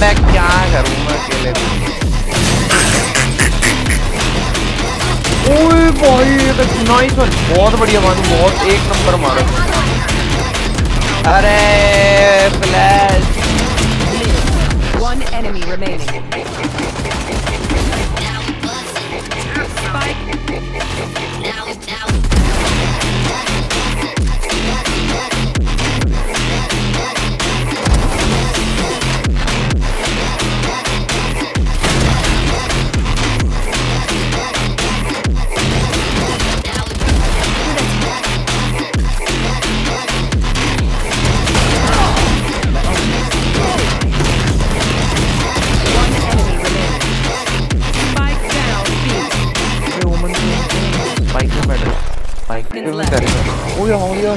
मैं क्या करूँगा अकेले ओए भाई, ये नाइस वन बहुत बढ़िया मानू, बहुत एक नंबर मारो अरे flash One enemy remaining. Bike पे मैं करेगा ओए हो गया